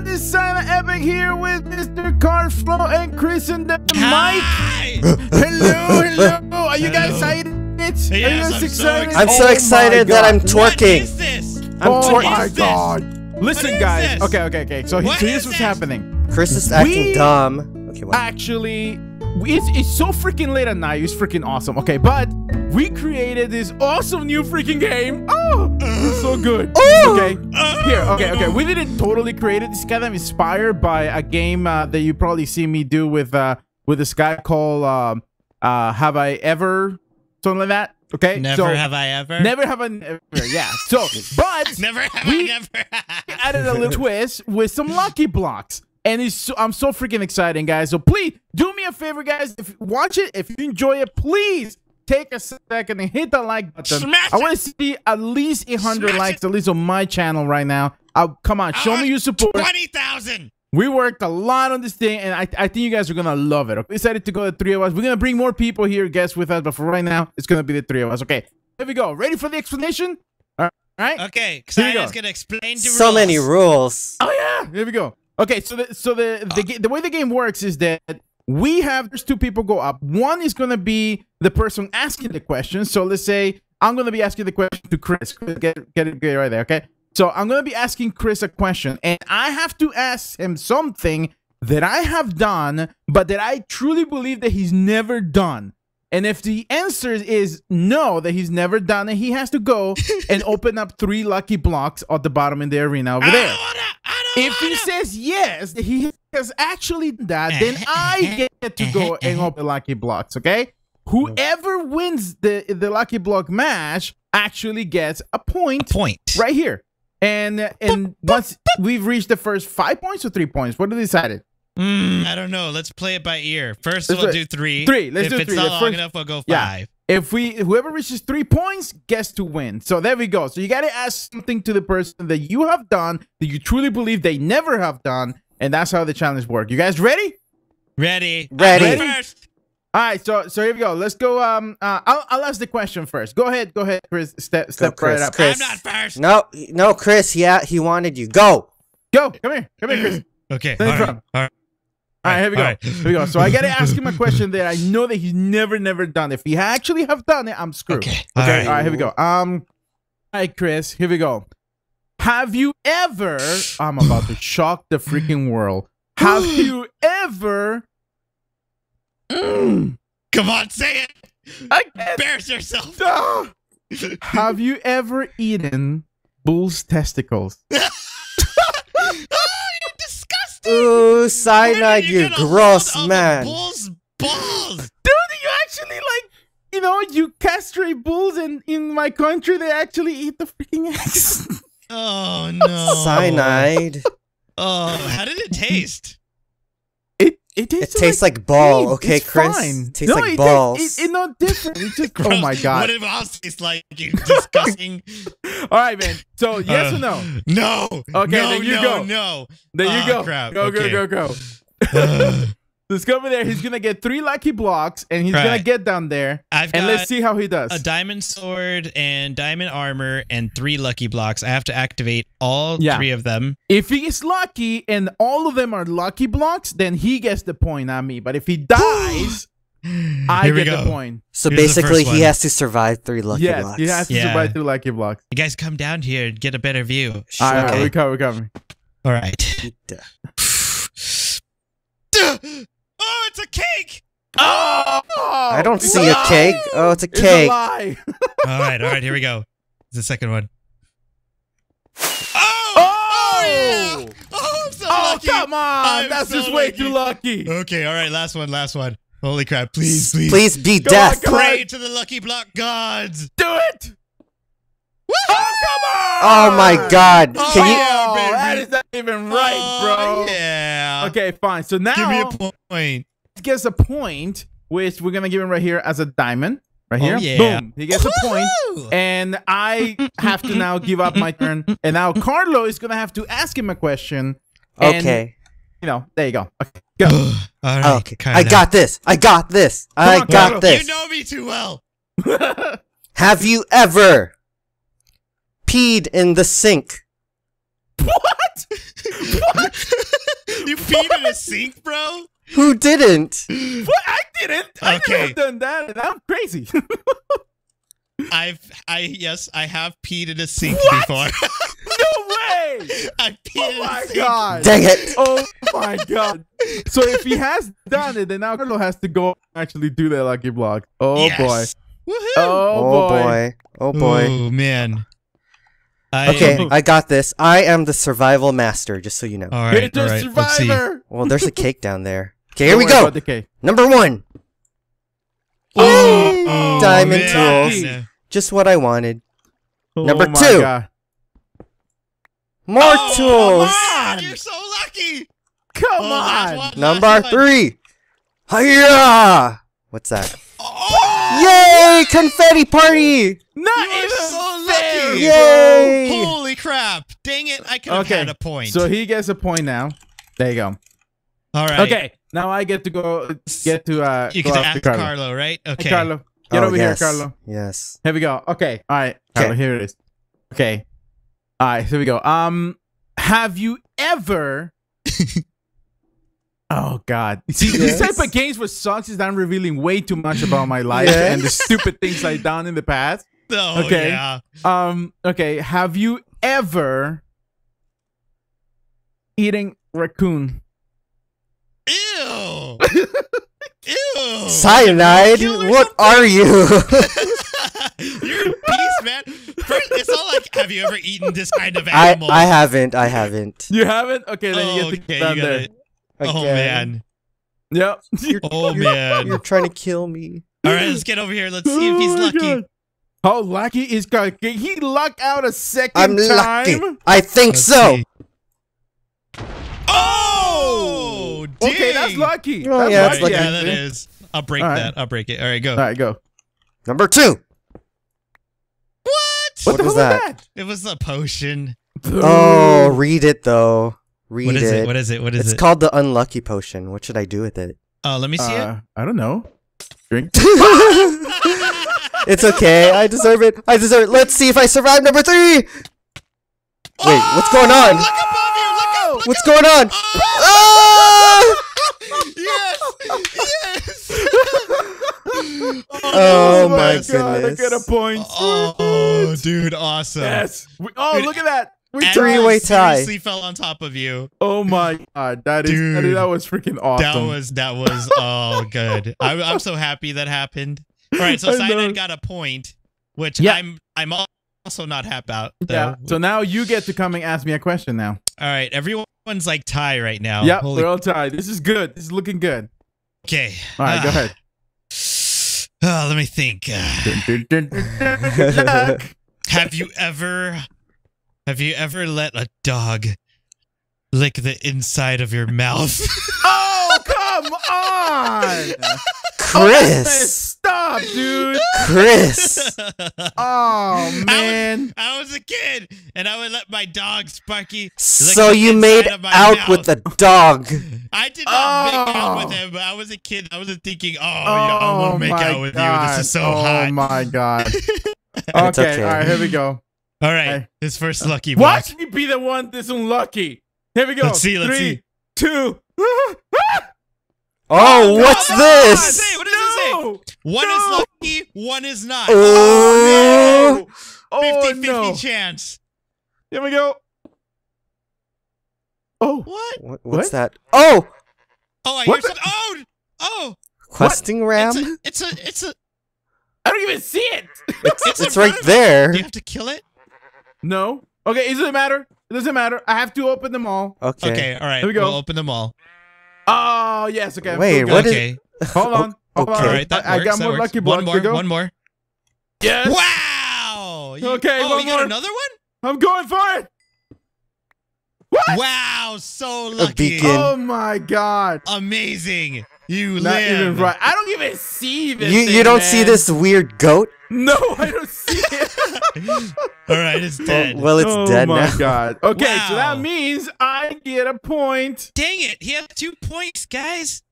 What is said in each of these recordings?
everyone? This is Cyanide Epic here with Mr. Carflo and Chris and the Hi! mic. Hello, hello. Are you guys Hello. excited? Are you guys I'm so excited? excited. I'm so Oh excited that I'm God. Twerking. is this? I'm oh twerking. my god. Listen, guys. this? Okay, okay, okay. So, he- What so here's is what's happening. Chris is acting We- dumb. Okay, what? Actually, it's, it's so freaking late at night. It's freaking awesome. Okay, but we created this awesome new freaking game. Oh, it's so good. Okay, here. Okay, okay. We didn't totally create it. It's kind of inspired by a game uh, that you probably see me do with uh with this guy called um uh Have I Ever something like that. Okay, Never so, have I ever. Never have I ever. Yeah. So, but Never have We- I never. added a little twist with some lucky blocks. And it's so, I'm so freaking excited, guys. So please do me a favor, guys. If you watch it, if you enjoy it, please take a second and hit the like button. Smash I want to see at least 100 Smash likes, it. at least on my channel right now. Uh, come on, show me your support. Twenty thousand. We worked a lot on this thing, and I, I think you guys are gonna love it. We decided to go the three of us. We're gonna bring more people here, guests with us, but for right now, it's gonna be the three of us. Okay, here we go. Ready for the explanation? All right. Okay, Here we gonna explain to So many rules. Oh yeah, here we go. Okay, so the so the the, ga- the way the game works is that we have there's two people go up. One is gonna be the person asking the question. So let's say I'm gonna be asking the question to Chris. Get get it get it right there. Okay. So I'm gonna be asking Chris a question, and I have to ask him something that I have done, but that I truly believe that he's never done. And if the answer is no, that he's never done it, he has to go and open up three lucky blocks at the bottom in the arena over there. Don't wanna. I don't If he says yes, he has actually done that, then eh, eh, I eh, get to go and open lucky blocks. Okay. Whoever wins the the lucky block match actually gets a point, Point point. right here. And and once we've reached the first five points or three points, what do they decided? Mm, I don't know. Let's play it by ear. 1st Let's we'll do do three. Three. Let's if do it's not The long first- enough, we'll go Yeah. Five. If we whoever reaches three points gets to win. So there we go. So you gotta ask something to the person that you have done that you truly believe they never have done, and that's how the challenge works. You guys ready? Ready? Ready. I'm First. All right, so so here we go. Let's go. Um, uh, I'll, I'll ask the question first. Go ahead, go ahead, Chris. Step step Chris, right up. Chris. I'm not first. No, no, Chris. Yeah, he wanted you. Go. Go. Come here. Come here, Chris. Okay. Stand all in right, front. all right. All right, here we go. Right. Here we go. So I gotta ask him a question that I know that he's never, never done. If he actually have done it, I'm screwed. Okay. Okay. All All right. right. Here we go. Um. All right, Chris. Here we go. Have you ever? I'm about to shock the freaking world. Have you ever? Mm, Come on, say it. I. Embarrass yourself. Have you ever eaten bull's testicles? oh. Ooh, cyanide, did you get a hold gross of a man. Bull's balls. Dude, you actually like, you know, you castrate bulls, and in my country, they actually eat the freaking eggs. Oh no. Cyanide. Oh, how did it taste? It it It tastes, tastes like, meat. ball. Okay, It's Chris. Fine. It tastes no, like it balls. Tastes, it, it not different. It's just oh Gross. my What god. did balls taste like? You disgusting. All right, man. So yes Uh, or no? No. Okay, no, then you no, go. No. There you Ah, go. crap. Go Okay. go go go. Let's go over there. He's gonna get three lucky blocks, and he's gonna get down there, I've and got let's see how he does. a diamond sword and diamond armor and three lucky blocks. I have to activate all Yeah. three of them. If he is lucky and all of them are lucky blocks, then he gets the point, not me. But if he dies, I get go. the point. So Here's basically, he has to survive three lucky yes, blocks. he has to Yeah. survive through lucky blocks. You guys come down here and get a better view. All right, all right, Okay. we cover, we cover. All right. Duh. oh, it's a cake. Oh, oh I don't see a cake. Oh, it's a It's a cake. lie. All right, all right, here we go. It's the second one. Oh! oh! Oh! yeah! Oh, I'm so Oh, lucky. come on. I'm That's so just way too lucky. Okay, all right, last one, last one. Holy crap! Please, please, Please be Come on, death. on. pray to the lucky block gods. Do it. Oh, come oh on. Oh my God! Oh, Can you? yeah, Oh, baby. that is not even right, Oh, bro. Yeah. Okay, fine. So now Give me a point. He gets a point, which we're gonna give him right here as a diamond. Right Oh, here. yeah. Boom. He gets a point. And I have to now give up my turn. And now Carlo is gonna have to ask him a question. And, Okay. You know, there you go. Okay, go. all right. Okay. kinda. I got this. I got this. I on, got Carlo. this. You know me too well. Have you ever peed in the sink? what? what? You peed in a sink, bro? Who didn't? What? I didn't. I Okay. never have done that. and I'm crazy. I've I yes, I have peed in a sink What? before. no way. I peed Oh in a my sink. god. Dang it! Oh my god. So if he has done it, then now Carlo has to go actually do that lucky block. Oh Yes. boy. Woohoo! Oh, Oh boy. boy! Oh boy! Oh man. I, Okay, I got this. I am the survival master, just so you know. All right. It's all a right. Let's see. survivor. Well, there's a cake down there. Okay, here we go. the cake. Number one. Oh, Yay! oh, Diamond man. tools. Just what I wanted. Oh Number my two. God. More Oh, tools. come on, You're so lucky. Come Oh, on. Number last one. three. Hiya! What's that? Oh, Yay! Confetti party! Not You are even so fair, lucky. Yay! holy crap! Dang it! I could have Okay, had a point. So he gets a point now. There you go. All right. Okay, now I get to go get to uh You go get to ask Carlo. Carlo. right? Okay. Hey, Carlo, get Oh, over yes. here, Carlo. Yes. Here we go. Okay, all right, Carlo. Here it is. Okay, all right. Here we go. Um, have you ever? oh God! See, these Yes. type of games with sucks is that I'm revealing way too much about my life Yes. and the stupid things I've done in the past. Oh, Okay. yeah. Um. Okay. Have you ever eating raccoon? Ew. Ew. Cyanide? Kill or What are you? You're a beast, man. First, it's not like have you ever eaten this kind of I animal? I I haven't. I haven't. You haven't? Okay, then you Oh, get to okay, get down gotta- Oh Again. man. Yep. Oh man. You're trying to kill me. All right, let's get over here. Let's see if he's Oh lucky. God. How lucky is God? He luck out a 2nd I'm time? lucky. I think Let's so. see. Oh, dang. Okay, that's lucky. Oh, that's yeah, lucky. lucky. yeah, that actually. is. I'll break All right. that. I'll break it. All right, go. All right, go. Number two. What? What, What the was hell that? It was a potion. Oh, read it though. Read What is it. it? What is it? What is it's it? It's called the unlucky potion. What should I do with it? Oh, let me see Uh, I don't know. Drink. It's okay. I deserve it. I deserve it. Let's see if I survive number three. Wait, what's going on? Look above you. Look up. Look What's up. going on? Oh! Ah! yes. Yes. Oh my yes. God, I get a point. Oh, dude, awesome. Yes. We- oh, Dude, look at that. We And three-way tie. seriously fell on top of you. Oh my God, that is that, is- Dude. that was freaking awesome. That was that was oh good. I, I'm so happy that happened. All right, so Simon got a point, which Yeah. I'm I'm also not happy about. yeah. So now you get to come and ask me a question now. All right, everyone's like tie right now. yeah, we're all tied. This is good. This is looking good. okay. All right, go Ah. ahead. Ah, let me think. Have you ever have you ever let a dog lick the inside of your mouth? oh, come on! Chris. Stop, dude. Chris. Oh man. I was a kid, and I would let my dog Sparky. So you made inside of my out mouth. with a dog. I did not make out Oh. with him, but I was a kid. I wasn't thinking, oh, yeah, I want to oh, make out with God. you. This is so oh hot. my god. okay, okay. all right, here we go. All right, Hey. his first lucky block. Watch me be the one that's unlucky. Here we go. Let's see, let's Three, see. two. Oh, oh, what's come this? Say, what does it say? no! One No. is lucky, one is not. Oh, Oh 50 50 no! chance. Here we go. Oh, What? What, what's What? that? Oh, Oh, I What hear something. Oh, oh. questing ram. It's a, it's a, it's a, I don't even see it. It's, it's it's right there. do you have to kill it? no. Okay, it doesn't matter. It doesn't matter. I have to open them all. Okay. Okay, all right. Here we go. We'll open them all. Oh yes. Okay. Wait, still good. what is- okay. Hold oh, on. Hold Okay. All right, that I, I got that more works. lucky blocks One more, to go. one more. Yes. Wow. You- Okay, oh, one you got another one? I'm going for it. What? Wow, so lucky. beacon. Oh my god. Amazing. You Not live. even right. I don't even see this. You you don't see this weird goat? No, I don't see it. All right, it's Oh, dead. well, it's oh dead my now. god. Okay, so that means I get a point. Dang it. He had two points, guys.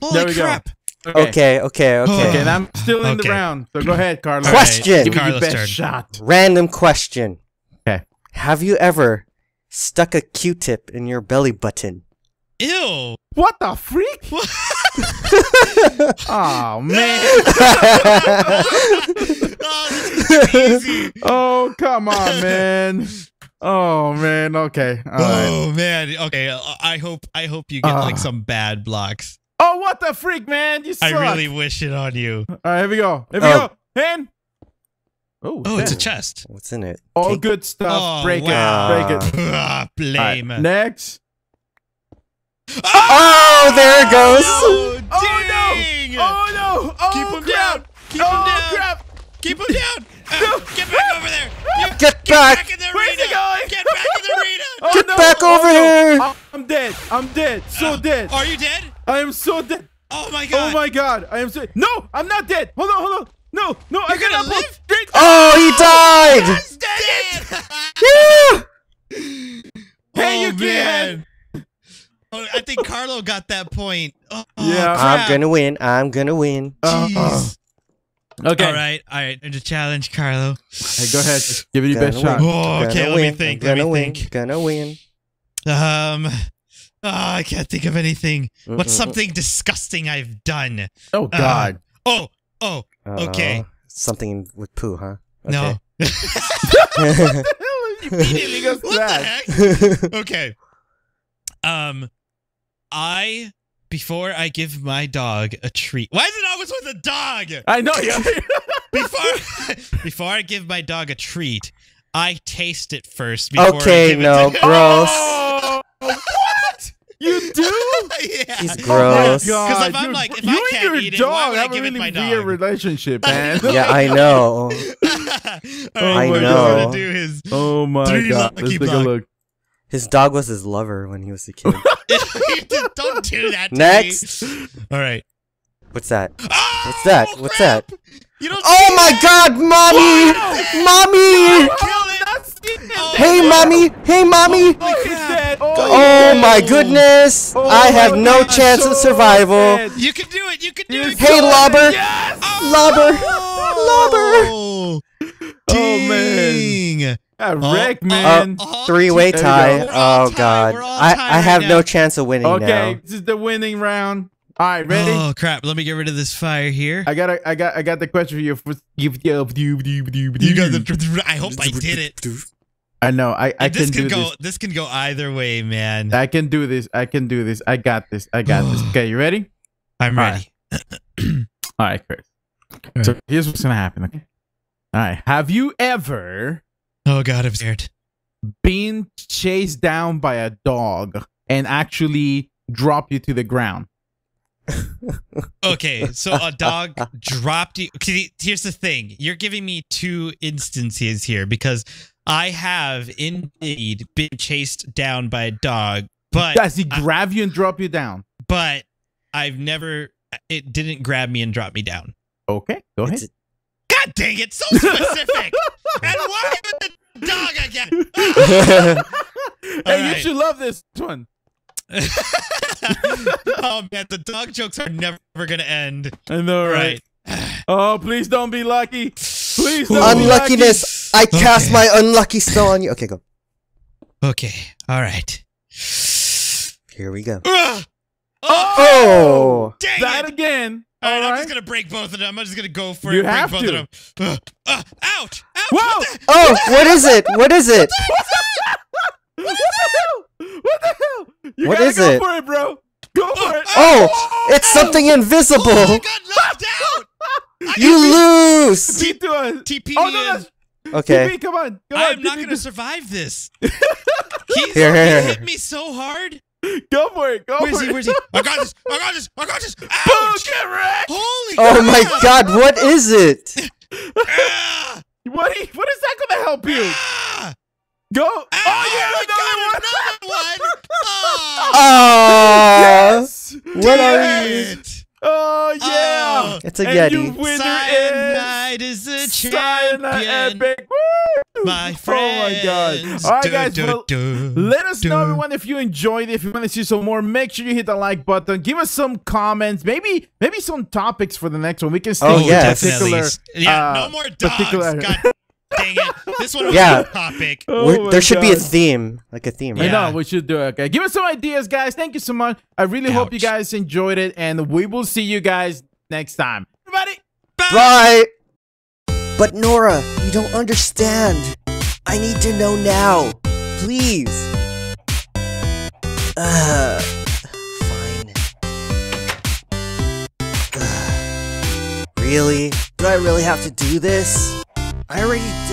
There Holy we go. Crap. Okay, okay, okay. Okay, and I'm still in the round. So go ahead, Carlos. All right, Question. Give me your Carlos' best turn. shot. Random question. Okay. Have you ever stuck a Q-tip in your belly button? Ew. What the freak? oh man. oh, easy. Oh come on, man. Oh man. Okay. All right. Oh man. Okay. uh, I hope I hope you get like Ah. some bad blocks. Oh what the freak, man? You suck. I really wish it on you. All right, here we go. Here we Oh. go. Hand. Oh, Oh, it's a chest. What's in it? all Cake? good stuff. Oh, break wow. it. Break it. Ah, All blame. right, next. Oh, there it goes. Oh, Oh dang. no! Oh no! Oh Keep him crap! down. Keep him oh down. crap! Keep him down. Ah, get back over there. You, Get get back! back in the Where's he going? Get back in the arena. Oh, Get no. back Oh, over no. here! Oh, I'm dead. I'm dead. So Uh, dead. Are you dead? I am so dead. Oh my god. Oh my god. I am so. No, I'm not dead. Hold on, hold on. No, no, I You're gotta gonna pull live? straight. Oh, he died! He's dead. Yeah! Hey, oh, you man. Oh, I think Carlo got that point. Oh, Yeah. I'm gonna win. I'm gonna win. Uh, Jeez. Okay. All right, all right. And a challenge, Carlo. Hey, go ahead. Just give it your best Gonna shot. win. Oh, okay. Gonna Let me win. think. I'm Let gonna me win. think. Gonna win. Um, oh, I can't think of anything. What's Mm-mm. something disgusting I've done? Oh uh, God. Oh, oh, uh, Okay. Uh-oh. Something with poo, huh? no. Okay. Immediately goes what the that. heck? Okay. Um, I before I give my dog a treat. Why is it always with a dog? I know you. Before before I give my dog a treat, I taste it first. Before Okay, I give no, it to Gross. Oh? You do? yeah. He's Oh gross. my 'Cause if God, I'm like, if you I and can't your eat it, why dog would I have a give it really my weird dog? relationship, man. yeah, I know. All right, oh I we're know. gonna do his. Oh my god. Let's take a look. His dog was his lover when he was a kid. Don't do that. To Next. Me. All right. What's that? Oh, What's that? What's that? You don't. Oh my that? god, mommy! Mommy! Kill it. That's it. Oh, Hey, mommy! Hey, mommy! Oh, he's crap. dead. Oh, Oh he's my goodness! Oh I have no God, chance so of survival. dead. You can do it. You can do He's it. Hey, so Lobber. dead. Yes. Lobber! Oh, Oh, man. dang. Ah, uh, uh, uh, Oh, Rick, oh, man. oh, Three-way tie. go. Oh god. We're I, tied I right have no chance of winning okay, now. this is the winning round. All right, ready? Oh crap! Let me get rid of this fire here. I got a, I got I got the question for you. For, you, you, you, you, you, You got the. I hope I did it. I know. I I this can can do go. this. This can go either way, man. I can do this. I can do this. I got this. I got this. Okay, you ready? I'm All ready. All right, Chris. All So right. here's what's gonna happen. Okay. All right. Have you ever Oh god, I'm scared. been chased down by a dog and actually drop you to the ground? Okay, so a dog dropped you. he- Here's the thing: you're giving me two instances here because I have indeed been chased down by a dog, but Does he I- grab you and drop you down? but I've never. It didn't grab me and drop me down. Okay, go ahead. It's- God dang it! So specific. and why with the dog again? hey, you should love this one. oh man, the dog jokes are never gonna end. I know, right? Right. Oh, please don't be lucky. Please don't be Unluckiness! I cast Okay. my unlucky spell on you. Okay, go. Okay. All right. Here we go. Ugh. Oh! Oh! Dang That it! again. All right, All I'm just gonna break both of them. I'm just gonna go for You it. Break have both to. of them. Uh, uh, ouch! Ouch! Whoa! What the- Oh, what is it? What is it? What the hell? What the hell? You What gotta is go it? for it, bro. Go for it. Oh, it's something Oh, I invisible. got knocked out. I You lose. Beat to us. TP Oh no, that's Okay. TP, come on. Come I on. am not gonna survive this. He's Here, here, he here. hit me so hard. Go for it. Go Where's for he? it. Where's he? I got this. I got this. I got this. Boom, Ouch! get. Holy! Oh my god, what is it? Ah! What, he- what is that gonna help you? Ah! Go. Oh, Oh, I yeah, got another one. Oh, Oh, Yes. what are damn you? it. Oh yeah. Oh. It's a and Yeti. You winner Pride is the champion. Epic. Woo! My friend. Oh my god. All right, guys. Du, du, let us du. know, everyone, if you enjoyed. it. If you want to see some more, make sure you hit the like button. Give us some comments. Maybe maybe some topics for the next one. We can still oh, yeah, particular. Uh, yeah, uh, no more dogs. Particular. God dang it. This one was yeah. topic. Oh there should God. be a theme, like a theme. Right? Yeah. I know, we should do it. Okay. Give us some ideas, guys. Thank you so much. I really Ouch. hope you guys enjoyed it, and we will see you guys next time. Everybody, bye. bye. But Nora, you don't understand. I need to know now. Please. Uh, fine. Uh, really? Do I really have to do this? I already did-